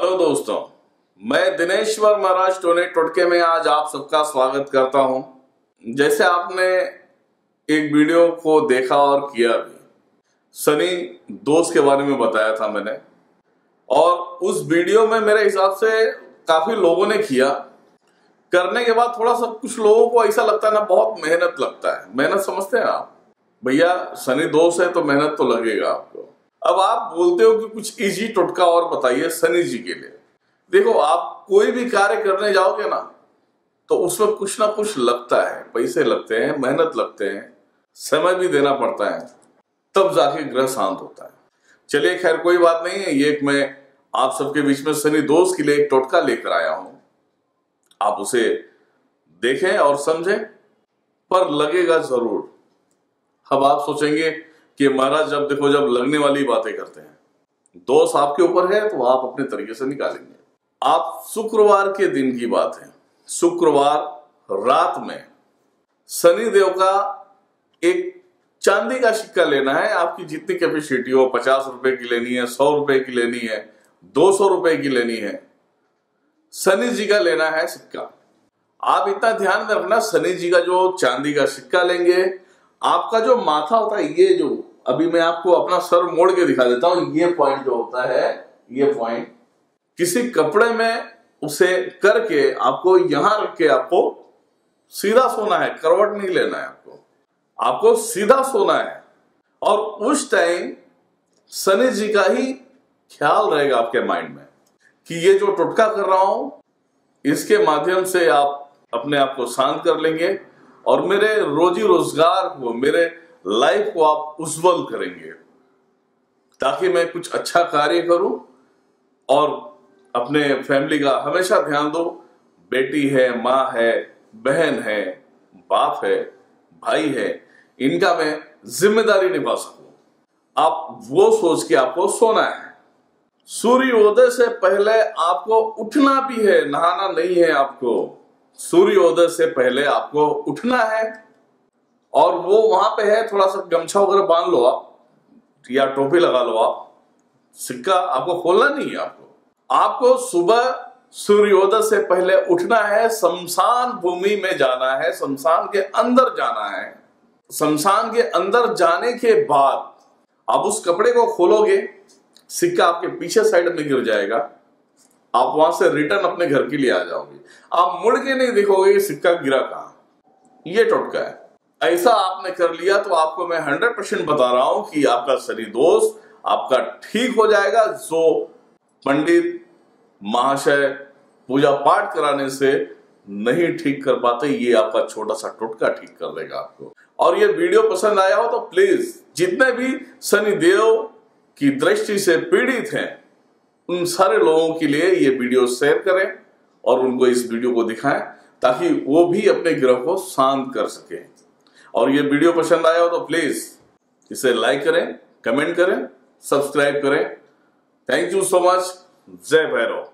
Hello दोस्तों, मैं दिनेश्वर महाराज टोने टोटके में आज आप सबका स्वागत करता हूँ। जैसे आपने एक वीडियो को देखा और किया भी, सनी दोस्त के बारे में बताया था मैंने। और उस वीडियो में मेरे हिसाब से काफ़ी लोगों ने किया। करने के बाद थोड़ा सा कुछ लोगों को ऐसा लगता है ना, बहुत मेहनत लगता है। मेहनत समझते हैं आप? भैया, सनी दोस्त है तो मेहनत तो लगेगा आपको। अब आप बोलते हो कि कुछ इजी टोटका और बताइए सनी जी के लिए। देखो, आप कोई भी कार्य करने जाओगे ना तो उसमें कुछ ना कुछ लगता है। पैसे लगते हैं, मेहनत लगते हैं, समय भी देना पड़ता है, तब जाके ग्रह शांत होता है। चलिए, खैर, कोई बात नहीं है। ये एक मैं, आप सबके बीच में सनी दोस्त के लिए एक टोटका लेकर आया हूँ। आप उसे देखें और समझें, पर लगेगा ज़रूर। अब आप सोचेंगे कि महाराज, जब देखो, जब लगने वाली बातें करते हैं दोष आपके ऊपर है तो आप अपने तरीके से निकालेंगे। आप शुक्रवार के दिन की बात है। शुक्रवार रात में शनि देव का एक चांदी का सिक्का लेना है। आपकी जितनी कैपेसिटी हो, पचास रुपए की लेनी है, सौ रुपए की लेनी है, दो सौ रुपए की लेनी है, शनि जी का लेना है सिक्का आप इतना ध्यान में रखना, शनि जी का जो चांदी का सिक्का लेंगे, आपका जो माथा होता है, ये जो अभी मैं आपको अपना सर मोड़ के दिखा देता हूँ, ये पॉइंट जो होता है, ये पॉइंट किसी कपड़े में उसे करके आपको यहाँ रख के आपको सीधा सोना है, करवट नहीं लेना है आपको। आपको सीधा सोना है। और उस टाइम शनि जी का ही ख्याल रहेगा आपके माइंड में कि ये जो टुटका कर रहा हूँ, इसके माध्यम से आप अपने आप को शांत कर लेंगे। और मेरे रोजी रोज़गार को, मेरे लाइफ को आप उज्जवल करेंगे। ताकि मैं कुछ अच्छा कार्य करूँ और अपने फैमिली का हमेशा ध्यान दो। बेटी है, माँ है, बहन है, बाप है, भाई है, इनका मैं ज़िम्मेदारी निभा सकूँ। आप वो सोच के आपको सोना है। सूर्योदय से पहले आपको उठना भी है, नहाना नहीं है आपको। सूर्योदय से पहले आपको उठना है। और वो वहाँ पे है, थोड़ा सा गमछा वगैरह बाँध लो आप, या टोपी लगा लो आप। सिक्का आपको खोलना नहीं है आपको। आपको सुबह सूर्योदय से पहले उठना है, शमशान भूमि में जाना है, शमशान के अंदर जाना है। शमशान के अंदर जाने के बाद आप उस कपड़े को खोलोगे, सिक्का आपके पीछे साइड में गिर जाएगा। आप वहाँ से रिटर्न अपने घर के लिए आ जाओगे। आप मुड़ के नहीं देखोगे सिक्का गिरा कहाँ। ये टोटका है। ऐसा आपने कर लिया तो आपको मैं हंड्रेड परसेंट बता रहा हूँ कि आपका शनि दोष आपका ठीक हो जाएगा। जो पंडित महाशय पूजा पाठ कराने से नहीं ठीक कर पाते, ये आपका छोटा सा टोटका ठीक कर देगा आपको। और ये वीडियो पसंद आया हो तो प्लीज़, जितने भी शनि देव की दृष्टि से पीड़ित हैं, उन सारे लोगों के लिए ये वीडियो शेयर करें और उनको इस वीडियो को दिखाएँ, ताकि वो भी अपने ग्रह को शांत कर सके। और ये वीडियो पसंद आया हो तो प्लीज़ इसे लाइक करें कमेंट करें सब्सक्राइब करें। थैंक यू सो मच जय भैरव।